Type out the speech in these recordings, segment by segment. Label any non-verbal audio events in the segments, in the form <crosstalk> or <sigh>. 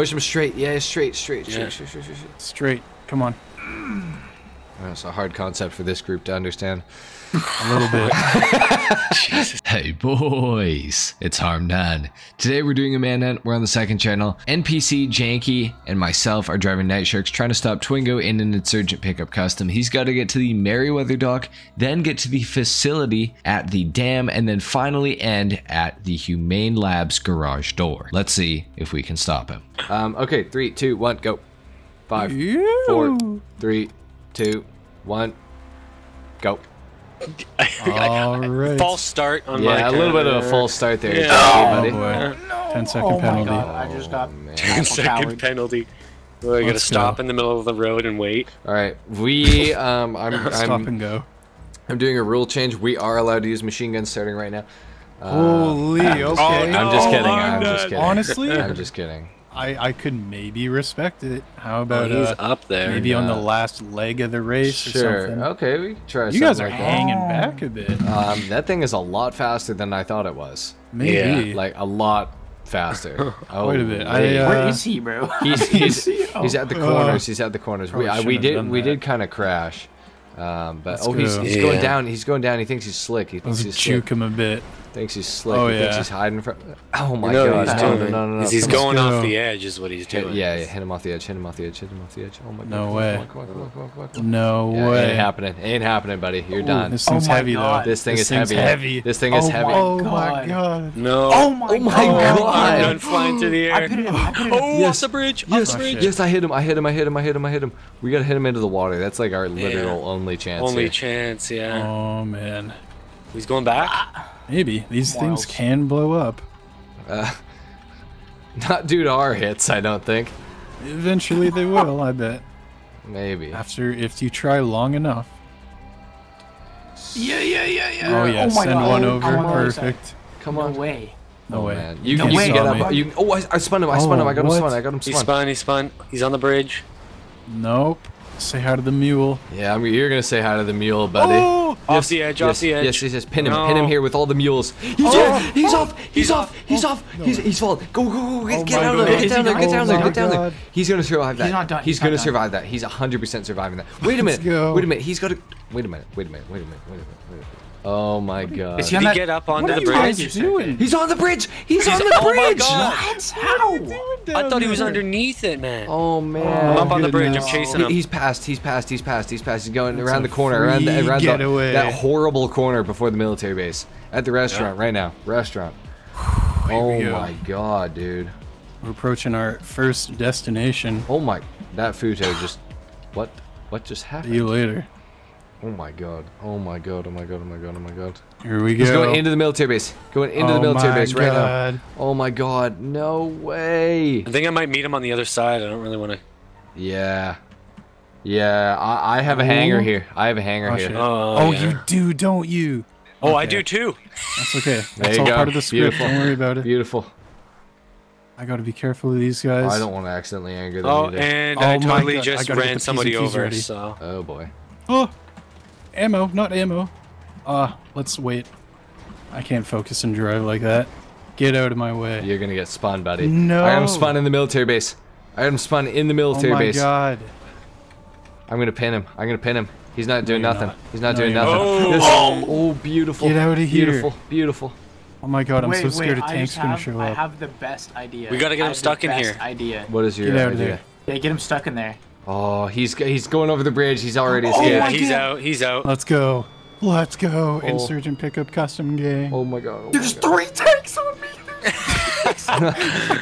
Push him straight. Yeah, straight, straight, straight, Yeah. straight, straight, straight, straight. Straight. Come on. That's a hard concept for this group to understand. A little bit. <laughs> Hey boys, it's HarmNone. Today we're doing a manhunt. We're on the second channel. NPC Janky and myself are driving Nightsharks trying to stop Twingo in an insurgent pickup custom. He's got to get to the Merryweather dock, then get to the facility at the dam, and then finally end at the Humane Labs garage door. Let's see if we can stop him. Um, okay, three, two, one, go. Five, four, three, two, one, go. All right. False start on my Yeah, a little bit of a false start there, Yeah. Janky, Oh buddy. boy. 10 second Oh my penalty. god, I just got man. Ten coward. penalty. We're gonna stop go. in the middle of the road and wait. All right, we um, I'm Stop I'm and go. I'm doing a rule change. We are allowed to use machine guns starting right now. Uh, Holy, okay. no. I'm just Oh, kidding. I'm I'm just kidding. Honestly? I'm just kidding. I, I could maybe respect it. How Oh, about he's uh, up there. maybe on the last leg of the race or Sure. something? Okay, we can try. You guys are like hanging back a bit. that. Um, that thing is a lot faster than I thought it was. Maybe. Like a lot faster. <laughs> Oh, Wait a bit, I, uh, Where is he, bro? <laughs> he's he's, he? he's at the Oh. corners. He's at the corners. We I, we did we that. did kind of crash. Um, but Let's oh, he's, go. he's going Yeah. down. He's going down. He thinks he's slick. He thinks Let's he's slick. juke him a bit. Thinks he's slick. Oh, he thinks yeah. he's hiding from. Oh my no, god! he's No, doing no, no, no, no. is he's going go. off the edge, is what he's Hit, doing. yeah, yeah, hit him off the edge. Hit him off the edge. Hit him off the edge. Oh my god! No way. No Yeah, way. Ain't happening. Ain't happening, buddy. You're Ooh, done. This Oh thing's my heavy God. This thing This is heavy. heavy. This thing is Oh heavy. Oh my God. god. No. Oh my Oh my god. God. Run flying through the air. put it in. I put it. Oh, Yes. off the bridge. Yes, off the bridge. yes, I hit him. I hit him. I hit him. I hit him. I hit him. We gotta hit him into the water. That's like our literal only chance. Only chance, yeah. Oh man. He's going back. Maybe these things can blow up. Uh, not due to our hits, I don't think. Eventually they <laughs> will, I bet. Maybe. After if you try long enough. Yeah, yeah, yeah, yeah. Oh yeah, my send God. one I'm over. on the other side. Perfect. Come No on. way. No Oh, way. man. You, No you way. can get up. You, oh, I, I spun him. I spun him. I got him Oh, spun. I got him spun. He spun. spun. He spun. He's on the bridge. Nope. Say hi to the mule. Yeah, I mean, you're gonna say hi to the mule, buddy. Oh! Off the edge. yes, off the edge. Yes, yes, yes. Pin him. No. Pin him here with all the mules. He's Oh. there. He's oh! off. He's, He's off. off. He's off. He's he's falling. Go go go. Get, Oh get my down there. Get down there. Get oh down Oh there. Get down there. He's gonna survive that. He's not done. He's, He's gonna done. survive that. He's 100% surviving that. Wait a minute. Wait a minute. He's got to. Wait a minute. Wait a minute. Wait a minute. Wait a minute. Wait a minute. Oh my god. Is he on Did he get up onto What the are you guys bridge? doing? He's on the bridge. He's, on He's- the oh my bridge. God. What? How? I thought he was underneath it, man. Oh man. Oh, I'm up on the bridge. I'm goodness. chasing He- him. he's past. He's past. He's past. He's past. He's going That's around the corner, around the, around the, that horrible corner before the military base at the restaurant right now. Restaurant. oh go. my god, dude. We're approaching our first destination. Oh my. That futo just. What? What just See happened? you later. Oh my god. Oh my god. Oh my god. Oh my god. Oh my god. Here we go. He's going into the military base. Going into the Oh military my base right now. Oh my god. No way. I think I might meet him on the other side. I don't really want to. Yeah. Yeah. I, I have a hangar here. I have a hangar Oh, here. shit. Oh, Oh, yeah. you do, don't you? Oh, I do too. That's okay. <laughs> There That's you all go. part of the script. Beautiful. Don't worry about it. Beautiful. I gotta be careful of these guys. I don't want to accidentally anger them Oh, either. and Oh I my totally God, I just gotta get ran somebody P's and Q's over. ready. So Oh boy. Oh, ammo, not ammo. Uh, let's wait. I can't focus and drive like that. Get out of my way. You're gonna get spun, buddy. No. I am him spun in the military base. I am him spun in the military base. oh my base. god. I'm gonna pin him. I'm gonna pin him. He's not doing you're nothing. not. He's not No, doing nothing. not. Yes. Oh. Oh, beautiful. Get outta here. Beautiful. Beautiful. Oh my god, I'm wait, so scared wait, a I tank's just gonna have, show I up. have the best idea. We gotta get him stuck in here. Idea. What is your Get idea? Yeah, get him stuck in there. Oh, he's he's going over the bridge. He's already Oh escaped. yeah, he's God. out. He's out. Let's go. Let's go. Oh. Insurgent pickup custom gang. Oh my god. Oh There's my god. three tanks on me. <laughs>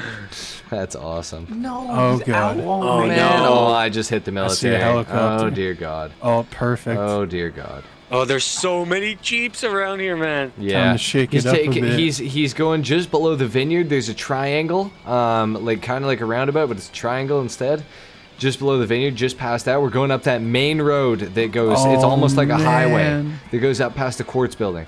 That's awesome. No. Oh, he's God. out. Oh, Man, no. oh, I just hit the I see a military. helicopter. Oh dear God. Oh, perfect. Oh dear God. Oh, there's so many jeeps around here, man. Yeah, Time to shake he's it up a bit. He's he's going just below the vineyard. There's a triangle, um, like kind of like a roundabout, but it's a triangle instead. Just below the vineyard, just past that, we're going up that main road that goes. it's Oh, almost like a highway that goes up past the quartz building.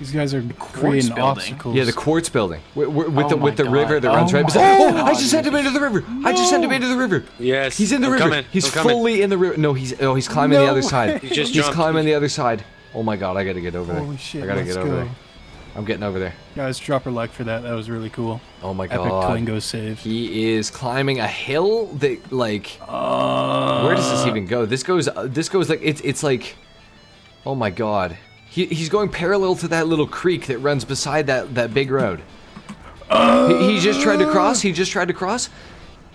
These guys are creating building? obstacles. Yeah, the quartz building wi- wi- with Oh the with my the river God. that runs Oh right my beside. Oh, I just sent him into the river. I just sent him into the river. Yes. He's in the I'm river. Coming. He's I'm coming. fully in the river. No, he's oh he's climbing No the other way. side. He just he's jumped. climbing the other side. Oh my god, I gotta get over there. Holy shit, I gotta let's get over go. there. I'm getting over there. Guys, drop a like for that. That was really cool. Oh my Epic god. Twingo save. He is climbing a hill that like Uh, where does this even go? This goes uh, this goes like it's it's like Oh my god. He, he's going parallel to that little creek that runs beside that that big road. he, he just tried to cross. He just tried to cross.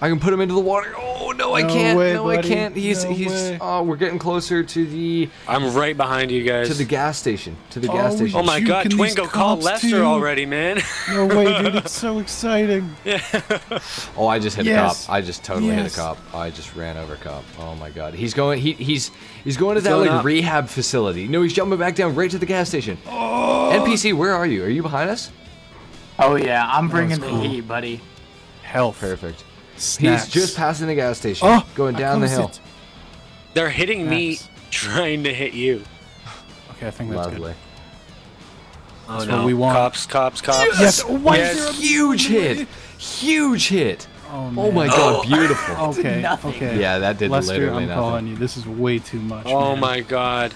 I can put him into the water. Oh no, I No can't. way, no, I can't. He's No he's way. oh, we're getting closer to the I'm right behind you guys. to the gas station. To the Oh, gas station. oh my god, Juking these Twingo, call Lester too. already, man. No way, dude. <laughs> It's so exciting. Yeah. Oh, I just hit Yes. a cop. I just totally Yes. hit a cop. I just ran over a cop. Oh my god. He's going he he's he's going to that going like up. rehab facility. No, he's jumping back down right to the gas station. Oh. NPC, where are you? Are you behind us? Oh yeah, I'm bringing the cool. heat, buddy. Hell, Perfect. Snacks. He's just passing the gas station. Oh, going down the hill. it. They're hitting me, trying to hit you. Okay, I think that's Lovely. good. Oh That's no. what we want. Cops, cops, cops. Yes. Why Yes. is there a Huge hit. Huge hit. Oh, Oh my man. god, oh. beautiful. <laughs> Okay. Okay. Yeah, that did Lester, literally I'm nothing. calling you. This is way too much. Oh man. my god.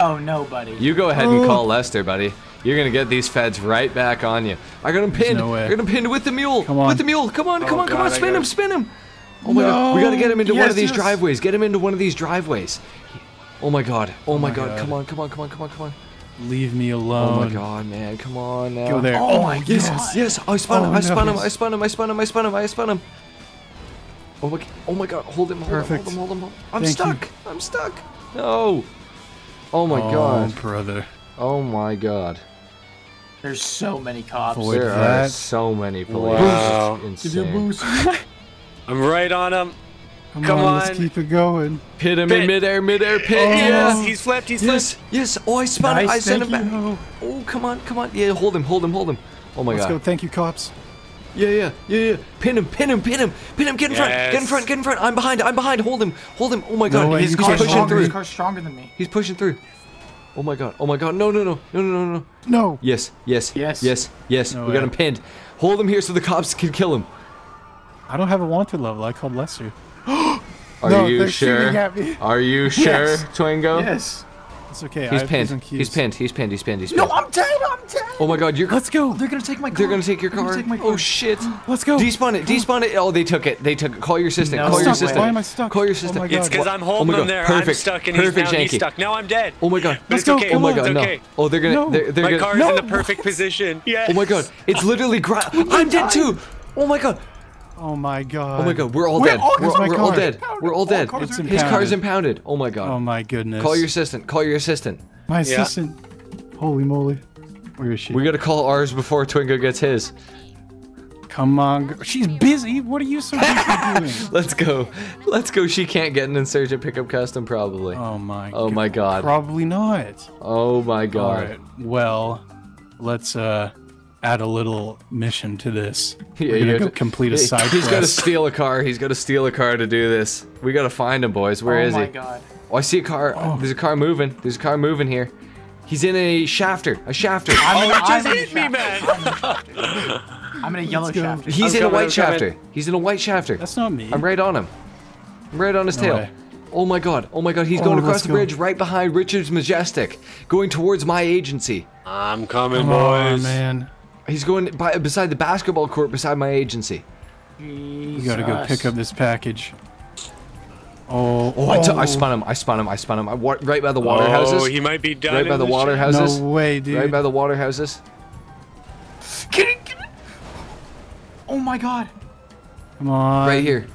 Oh no, buddy. You go ahead and Oh. call Lester, buddy. You're gonna get these feds right back on you. I got him pinned. no. I got him pinned with the mule. Come on. With the mule. Come on, come Oh on, come on. Spin him, spin him. Oh my god. We gotta get him into one of these yes. driveways. Get him into one of these driveways. Oh my god. Oh, oh, my my god. God. Come on, come on, come on, come on, come on. Leave me alone. Oh my god, man. Come on now. Go there. Oh, oh my Yes, God. yes. yes. I spun him. Oh, I spun him. I spun him. I spun him. I spun him. I spun him. Oh my, oh my god. Hold him. Hold Perfect. him. Hold him. Hold him. I'm Thank you. stuck. I'm stuck. No. Oh my oh, god. brother. Oh my god. There's so many cops. Avoid There are so many police. Wow. Insane. Give you a boost. <laughs> I'm right on him. Come, Come on, let's keep it going. Pit him Pit. in midair, midair, pit. Oh. Yes. He's flipped, he's Yes, flipped. yes. Oh, I spun him. Nice, I sent him back. you. Oh, come on, come on. Yeah, hold him, hold him, hold him. Oh my god. Let's go. Thank you, cops. Yeah, yeah, yeah, yeah. Pin him, pin him, pin him, pin him. Get in front, get in front, get in front. I'm behind, I'm behind. Hold him, hold him. Oh my god, way, he's, he's pushing stronger. through. This car's stronger than me. He's pushing through. Oh my god, oh my god. No, no, no, no, no, no, no. No. Yes, yes, Yes. yes, yes. No we got him pinned. Hold him here so the cops can kill him. I don't have a wanted level. I called Lester. <gasps> <gasps> Are No, you they're sure? shooting. Are you <laughs> sure, Yes. Twingo? Yes. It's okay. He's have pinned. P's and Q's. He's pinned. He's pinned. He's pinned. He's pinned. No, I'm dead. I'm dead. Oh my god, you're. Let's go. They're gonna take my car. They're gonna take your car. take my Oh shit. Let's go. Despawn it. Despawn it. Oh, they took it. They took it. Call your assistant. No. Call I'm your stuck. assistant. Why am I stuck? Call your Oh assistant. my It's God. because I'm Oh holding my him God, there. I'm perfect, stuck and he's perfect, now he's Janky. stuck. Now I'm dead. Oh my god. But Let's go, okay. Oh my god, no. okay. Oh, they're gonna. No. They're, they're My gonna. car is No. in the perfect <laughs> position. Yes. Oh my god. It's literally. I'm dead too. Oh my god. Oh my god. Oh my god. We're all Wait, dead. all- We're, we're all dead. We're all dead. cars His car's impounded. impounded. Oh my god. Oh my goodness. Call your assistant. Call your assistant. My Yeah. assistant. Holy moly. Where is she? We gotta call ours before Twingo gets his. Come on. She's busy. What are you so <laughs> doing? Let's go. Let's go. She can't get an insurgent pickup custom probably. Oh my. Oh my god. Probably not. Oh my god. right. Well, let's uh add a little mission to this. <laughs> Yeah, We're gonna go to- complete a Hey, <laughs> side He's got to steal a car. He's got to steal a car to do this. We got to find him, boys. Where oh is my he? god. Oh, I see a car. Oh. There's a car moving. There's a car moving here. He's in a Schafter. A Schafter. I'm in, Oh, it just I'm in a hit me, man. <laughs> I'm in a yellow Let's go. He's I'm in a white I'm Schafter. He's in a white Schafter. That's not me. I'm right on him. I'm right on his No tail. way. Oh my god. Oh my god. He's Oh, going across let's the go. bridge right behind Richard's Majestic, going towards my agency. I'm coming, Come on, boys. man. He's going by, beside the basketball court beside my agency. We gotta go pick up this package. Oh, Oh, I, t- I spun him. I spun him. I spun him. I, wa- right by the water Oh, houses. he might be done. right by in the water shaft. houses. No way, dude. Right by the water houses. Get it, get it. Oh my god. Come on. Right here.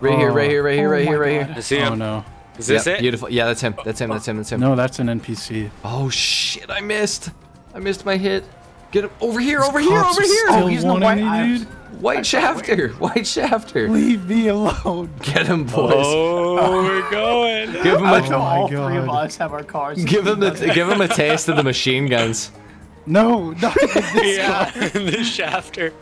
Right here, right here, right here, Oh right my here, right God. here. I see Oh no. Is this yeah, it? Beautiful. Yeah, that's him. That's him. That's him. That's him. No, that's an NPC. Oh shit! I missed. I missed my hit. Get him over here. Over here. Cops Over here. Oh, he's in the white- me, I- dude. White Schafter. White Schafter. Leave me alone. <laughs> Get him, boys. Oh, <laughs> we're going. Give him I a. know my all three of God. us have our cars. Give him the. Give him a <laughs> taste of the machine guns. No, not this yeah, the Schafter.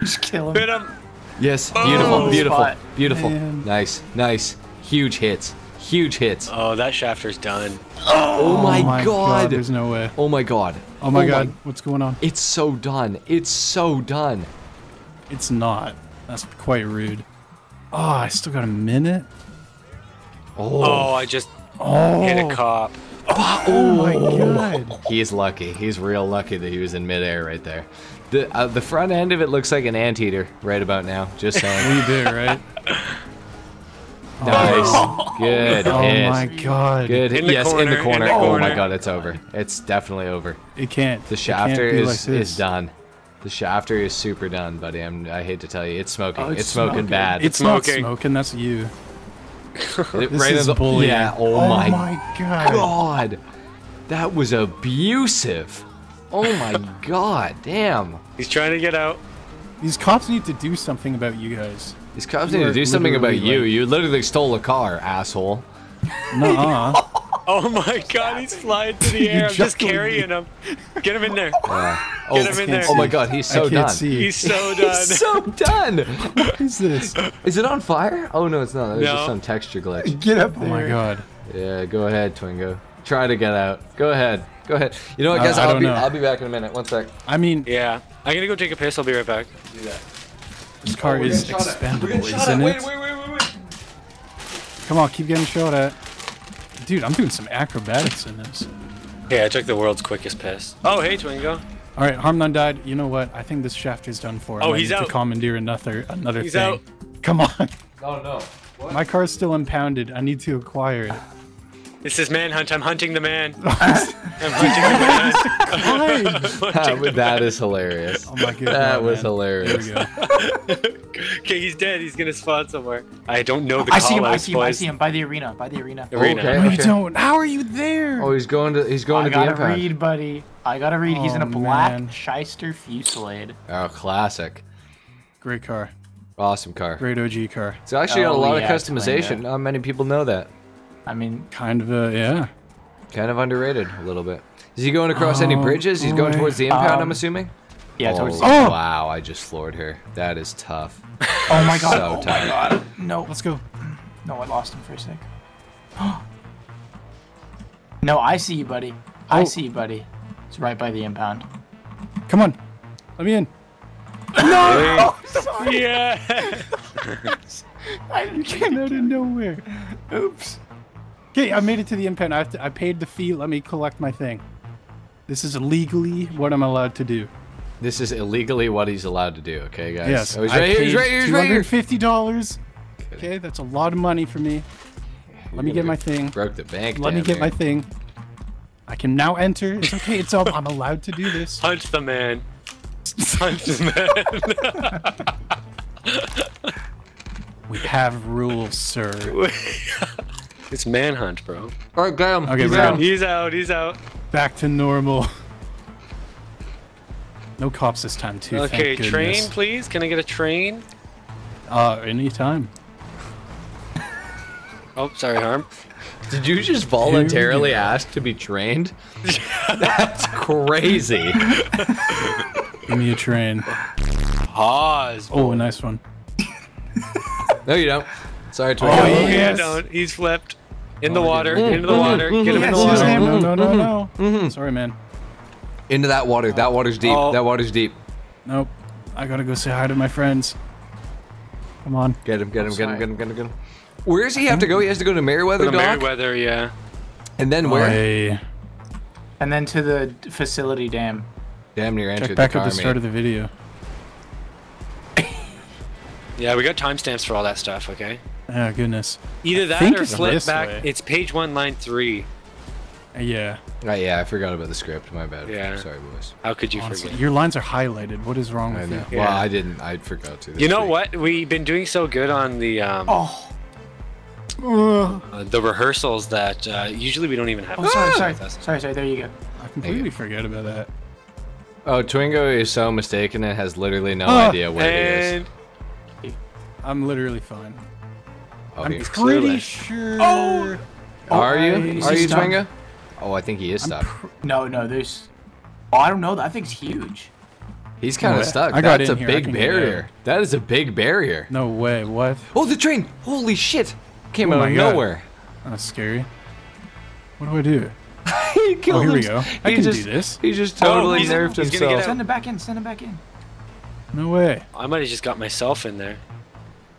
Just kill him. Hit him. him. Yes. Beautiful. Oh, beautiful. spot. Beautiful. Man. Nice. Nice. Huge hits. Huge hits. Oh, that Schafter's done. Oh, my, Oh my god. There's no way. Oh my god. Oh my god. What's going on? It's so done. It's so done. It's not. That's quite rude. Oh, I still got a minute. Oh, oh I just Oh. hit a cop. Oh my god. He's lucky. He's real lucky that he was in midair right there. The uh, the front end of it looks like an anteater right about now. Just <laughs> saying. We do, right? <laughs> nice. Oh. Good Oh hit. my god. Good. In the yes, in corner, the in corner. the Oh my god, it's over. It's definitely over. It can't. The it can't Schafter is like is done. The Schafter is super done, buddy. I'm, I hate to tell you, it's smoking. Oh, it's, it's smoking, smoking. bad. It's not Smoking. smoking, that's you. <laughs> It- This right is the bullying. Yeah. Oh, Oh my, my god. god. That was abusive. Oh my <laughs> god. Damn. He's trying to get out. These cops need to do something about you guys. These cops You need to do something about literally, you. You literally stole a car, asshole. Nuh-uh. <laughs> Oh my god, he's flying through the <laughs> air. I'm just juggling carrying him. Get him in there. <laughs> Oh, Get him in there. oh my god, he's so I can't done. see. He's so done. He's so done. what is this? Is it on fire? Oh no, it's not. There's No. just some texture glitch. Get up Oh my god. Yeah, go ahead, Twingo. Try to get out. Go ahead. Go ahead. You know what, uh, guys? I I'll be know. I'll be back in a minute. One sec. I mean, Yeah. I'm gonna go take a piss. I'll be right back. This car oh, is expendable, isn't it? wait, wait, wait, wait. Come on, keep getting shot at. Dude, I'm doing some acrobatics in this. Yeah, I took the world's quickest piss. Oh, hey, Twingo. All right, Harm none died. You know what? I think this shaft is done for. I Oh, might he's need out. To commandeer another another He's thing. out. Come on. Oh no. My car's still impounded. I need to acquire it. This is manhunt. I'm hunting the man. <laughs> I'm hunting the man. Hide. <laughs> That, that is hilarious. Oh my god. That was man. hilarious. Go. <laughs> Okay, he's dead. He's gonna spawn somewhere. I don't know the I see him. I see him. I see him by the arena. By the arena. Arena. Okay. No, you don't. How are you there? Oh, he's going to he's going I to the gotta read, buddy. I gotta read. He's in a Oh, black man. Schyster Fusilade. Oh, classic. Great car. Awesome car. Great OG car. It's actually got a Oh, lot yeah, of customization. Not many people know that. I mean, Kind of a yeah. Kind of underrated a little bit. Is he going across any Oh, bridges? He's going towards the impound, I'm Um, assuming? yeah, oh, towards the. Oh! Wow, I just floored her. That is tough. <laughs> Oh my god. so oh my god. No. Let's go. No, I lost him for a sec. <gasps> no, I see you, buddy. I Oh. see you, buddy. It's right by the impound. Come on. Let me in. <laughs> No! Oh, yeah. You came out of nowhere. Oops. Okay, I made it to the impound. I, have to, I paid the fee. Let me collect my thing. This is legally what I'm allowed to do. This is illegally what he's allowed to do, okay, guys? Yes, Oh, he's I here, he's paid right here, he's right here. $250. Okay, that's a lot of money for me. Let me get my thing. Broke the bank. Let me get here. my thing. I can now enter. It's okay. It's all. I'm allowed to do this. <laughs> Hunt the man. <laughs> Hunt the man. <laughs> We have rules, sir. Man. it's manhunt, bro. All right, got him. Okay, He's we're out. out. He's out. He's out. Back to normal. No cops this time, too. Okay, thank train, please. Can I get a train? Uh, anytime. Oh, sorry, Harm. Did you just voluntarily ask to be trained? <laughs> That's crazy. Give me a train. Pause. Oh, a nice one. No, you don't. Sorry, Twingo. Oh, Okay, yes. don't. He's flipped. In the Oh, water. didn't. Into the mm-hmm. water. Mm-hmm. Get him in the water. no, no, no, no. Mm-hmm. Sorry, man. Into that water. That water's deep. Oh. That water's deep. Nope. I gotta go say hi to my friends. Come on. Get him, get him, get him, get him, get him, get him. Where does he have to go? He has to go to Merryweather The Dock? Merryweather, yeah. And then where? Hey, And then to the facility dam. Damn near entered check back the at the start of the video. <laughs> Yeah, we got timestamps for all that stuff, okay? Oh, goodness. Either that or flip back. way. It's page one, line three. Uh, yeah. Oh, yeah, I forgot about the script. My bad. Yeah. Sorry, boys. How could you Honestly, forget? your lines are highlighted. What is wrong I with know. you? Well, Yeah. I didn't. I forgot to. You know week. what? We've been doing so good on the um, Oh. uh, the rehearsals that uh, usually we don't even have. Oh, sorry, with sorry, sorry, sorry. There you go. I completely forget about that. Oh, Twingo is so mistaken and has literally no Oh, idea where And he is. I'm literally fine. Oh, I'm he- pretty clueless. sure. Oh! Are you? Oh, is Are you stuck? Twingo? Oh, I think he is stuck. No, no, there's. Oh, I don't know. That thing's huge. He's kind No, of stuck. I got That's in a here, big barrier. That is a big barrier. No way. What? Oh, the train! Holy shit! Came Oh out of God. nowhere. That's scary. What do I do? <laughs> he killed Oh, here we hims- go. I he can just, do this. He just Oh, totally he's- nerfed he's gonna get himself. out. Send him back in. Send him back in. No way. I might have just got myself in there.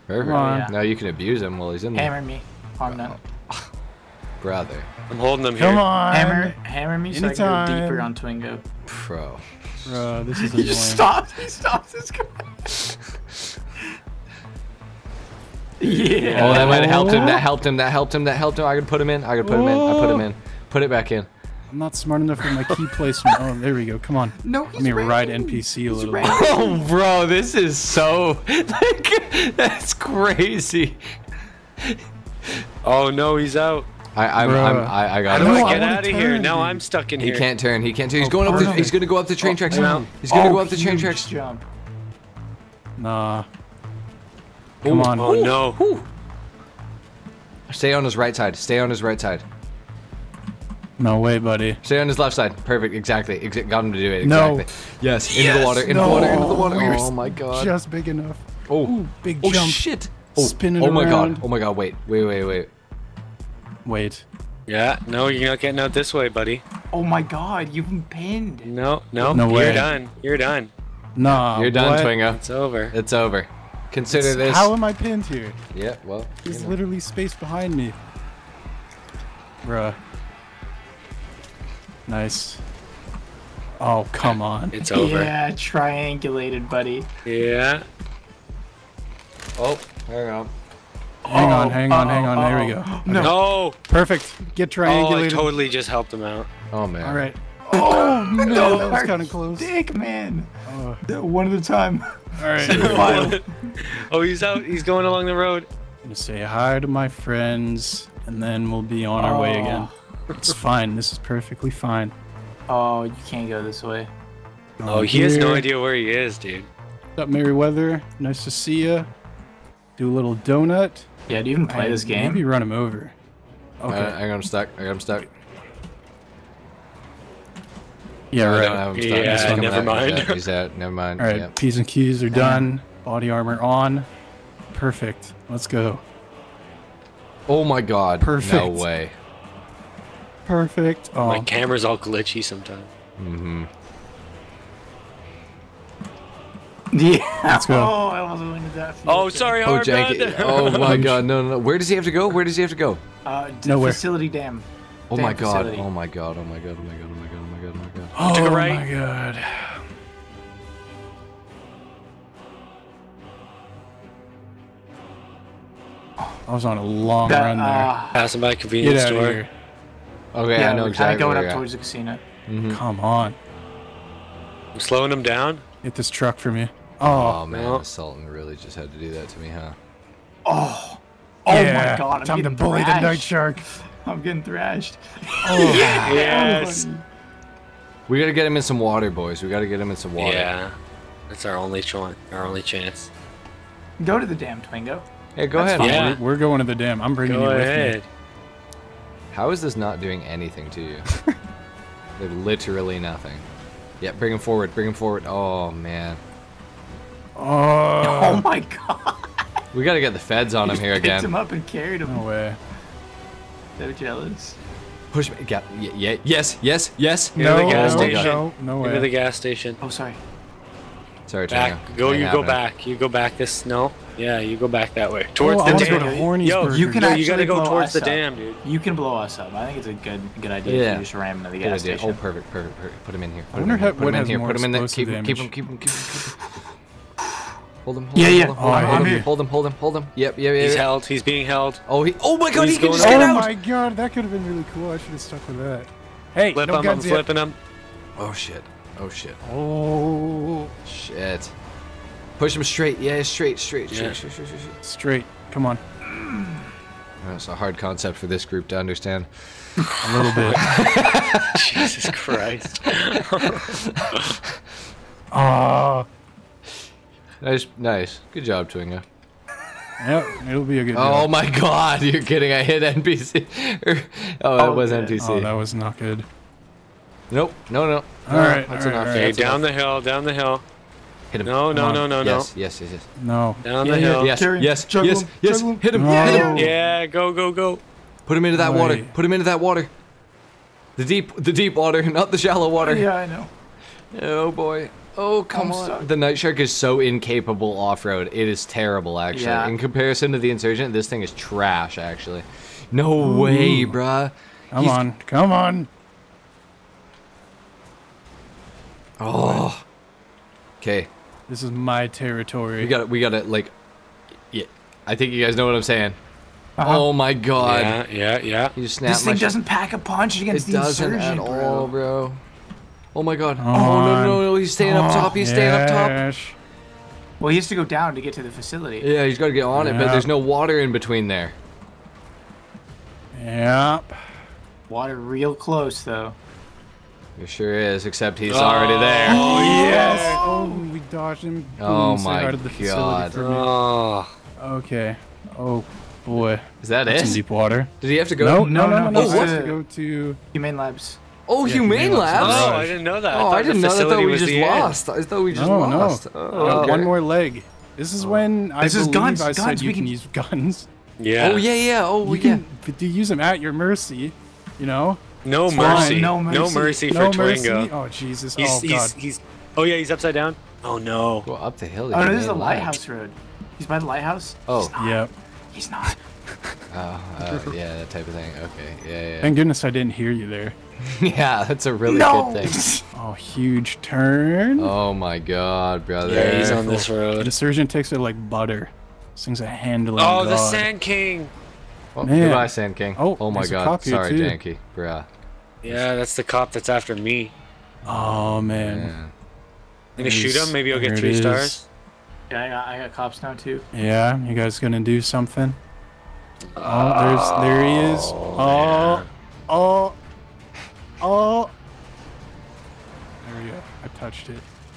Perfect. Come on. Yeah. Now you can abuse him while he's in there. Hammer me. Harm none. <laughs> brother. I'm holding him here. Come on. Hammer, hammer me so I can go deeper on Twingo. Pro. Bro, this is <laughs> He annoying. just stops. He stops his car. <laughs> yeah. Oh, that might have helped him. That helped him. That helped him. That helped him. I could put him in. I could put him in. I put him in. Put it back in. I'm not smart enough with my key placement. Oh, there we go. Come on. no, Let me ride NPC a little bit. Oh, bro, this is so <laughs> like that's crazy. Oh no, he's out. I I'm, I'm I, I got How No, it. I I get wanna out of here? turn, Now. I'm stuck in He here. He can't turn. He can't turn. He's oh, going up. The, he's gonna go up the train oh, tracks. no. He's gonna Oh, go up the train tracks. Jump. Nah. Come on. Oh no. Whew. Stay on his right side. Stay on his right side. No way, buddy. Stay on his left side. Perfect. Exactly. Exa- got him to do it. No. Exactly. Yes. Into the water. Into the water. Into the water. You're Oh my god. Just big enough. Oh. Ooh, big Oh jump. shit. Oh. Spinning oh my around. god. Oh my god. Wait. Wait. Wait. Wait. Wait. Yeah. No, you're not getting out this way, buddy. Oh my god, you've been pinned. No. No. No You're way. done. You're done. Nah. You're done, what? Twingo. It's over. It's over. Consider this. How am I pinned here? Yeah. Well. you He's know. literally space behind me. Bruh. Nice. Oh, come on. It's over. Yeah, triangulated, buddy. Yeah. Oh. Hang on. Hang on, hang on, hang on. Uh-oh, There we go. uh-oh. No. No. Perfect. Get triangulated. Oh, I totally just helped him out. Oh man. All right. Oh, oh no, that was kinda close. Dick, man. Oh, One at a time. all right. <laughs> <laughs> oh, he's out. He's going along the road. I'm gonna say hi to my friends, and then we'll be on our way oh. again. It's fine. This is perfectly fine. Oh, you can't go this way. Oh, he has no idea where he is, dude. What's up, Merryweather? Nice to see ya. Do a little donut. Yeah, do you even play and this game? Maybe run him over. Okay. Uh, I got him stuck. I got him stuck. yeah, I right. don't have him stuck. Yeah, He's never out. mind. He's out. He's out. Never mind. All right. Yeah. P's and Q's are done. Body armor on. Perfect. Let's go. Oh my god. Perfect. No way. Perfect. Oh, My camera's all glitchy sometimes. Mm-hmm. Yeah. Let's go. Oh, I wasn't into that. Oh, sorry, Oh, hard janky. Oh my <laughs> god. No, no, no. Where does he have to go? Where does he have to go? Uh, d- Nowhere. Facility dam. Oh Dam my god. facility. Oh my god. Oh my god. Oh my god. Oh my god. Oh my god. Oh my god. oh Took a right. my god. I was on a long That, run there. uh, Passing by a convenience store. here. Okay, yeah, I know exactly kind of going up towards the casino. Mhm. Come on. I'm slowing him down. Get this truck for me. Oh Oh, man, no. the Sultan really just had to do that to me, huh? Oh. Oh yeah. my god, I'm Time to getting bully the Nightshark. I'm getting thrashed. <laughs> Oh, Yes. <laughs> We gotta get him in some water, boys. We gotta get him in some water. Yeah. That's our only chance. Our only chance. Go to the damn Twingo. Hey, go That's ahead. fine. Yeah. we're, we're going to the dam. I'm bringing Go you with ahead. me. How is this not doing anything to you? <laughs> They're literally nothing. Yeah, bring him forward. Bring him forward. Oh man, Oh <laughs> Oh, my god. we gotta get the feds on him here again. Picked him up and carried him. away. no way. So jealous. Push me. Yeah, yeah, yeah, yes, yes, yes. Go to the no, gas no, station. no, no Into the gas station. Oh, sorry. Sorry, Back. Tango. Go. Ain't You go back. You go back. This. No. Yeah. You go back that way. Oh, Towards I the want to go to dam. Horny's Yo, Burger. you can No, actually you gotta go towards the up. dam, dude. You can blow us up. I think it's a good good idea Yeah. if you just ram into the Good gas idea. station. Oh, perfect, perfect, perfect. Put him in here. Put I wonder in how- Put him in here. more Put him in there. Keep him. Keep him. Keep him. Keep him. Keep him. Hold him. Hold Yeah, him, yeah. Hold him. Oh, I Hold him. him. Hold him. Hold him. Hold him. Yep. Yep. He's Yep. held. He's being held. Oh, he. Oh my God. He's He can going just get Oh out. my god, that could have been really cool. I should have stuck with that. Hey, Flip no him. I'm yet. flipping him. Oh shit. Oh shit. Oh, Shit. Push him straight. Yeah, straight, straight, straight, Yeah. straight, straight, straight. straight. straight. Come on, That's a hard concept for this group to understand. a little bit. <laughs> Jesus Christ. Oh, <laughs> Nice, nice. Good job, Twingo. yep, it'll be a good. Oh job. my God! You're kidding. I hit NPC. <laughs> oh, that Oh, was good. NPC. Oh, that was not good. Nope. No, no. All right, that's all right, enough. all Okay, right. down the hill. Down the hill. Hit him. No, no, on. no, no, no. Yes, yes, yes, yes. No. Down Yeah, the hill. yes, Carry yes, Juggle yes, yes. Him. Hit him. No. Hit him. Yeah, go, go, go. Put him into that water. Put him into that water. The deep, the deep water, <laughs> not the shallow water. Yeah, I know. Oh boy. Oh come I'm on. stuck. The Nightshark is so incapable off road. It is terrible, actually. Yeah. In comparison to the insurgent, this thing is trash, actually. No way, bruh. Come He's- on, come on. Oh. Okay, This is my territory. we got it. We got it. Like, yeah. I think you guys know what I'm saying. Uh-huh. Oh my god. Yeah, yeah, yeah. He just snapped This my thing doesn't pack a punch against It the doesn't insurgent, at bro. all, bro. Oh my god. Come oh no on. no no! He's staying up top. He's staying up top. Yes. Well, he has to go down to get to the facility. Yeah, he's got to get on it, but there's no water in between there. Yep. Water real close though. It sure is, except he's already there. Oh, Yes. Oh, we dodged him. Oh Boom, stay my out of the facility God. for me. Oh. Okay. Oh boy. Is that That's some it? deep water. Did he have to go? No, no, no, no. no, no. he's I have to go to. Humane Labs. Oh, Yeah, Humane Humane Labs. Labs. Oh, I didn't know that. Oh, I thought the didn't know that. I thought we just the end. lost. I thought we just No, lost. no. Oh, okay. One more leg. This is oh. when I This is believe guns, I guns, said you we can can- use guns. Yeah. Oh yeah, yeah. Oh You can but you use them at your mercy. You know. No mercy. No No mercy. mercy, for no mercy. Twingo. Oh Jesus. He's, oh he's, God. he's, oh yeah, he's upside down. Oh no. Go up the hill. Oh no, this is the Humane Labs. lighthouse road. He's by the lighthouse. Oh. He's. Yep. He's not. <laughs> Oh, uh, yeah, that type of thing. Okay, yeah, Thank goodness I didn't hear you there. yeah. <laughs> yeah, that's a really no. good thing. <laughs> Oh, huge turn. Oh my god, brother. Yeah, he's on this road. The surgeon takes it like butter. This thing's a handling Oh, the. Sand King. Oh, Man. goodbye, Sand King. Oh, oh my god. Sorry, too. Janky. Bruh. Yeah, that's the cop that's after me. Oh man. Yeah. Gonna shoot him? Maybe I'll get three stars. Yeah, I got, I got cops now too. Yeah, you guys gonna do something? Oh, there's there he is. Oh, oh, oh, oh. There we go. I touched it.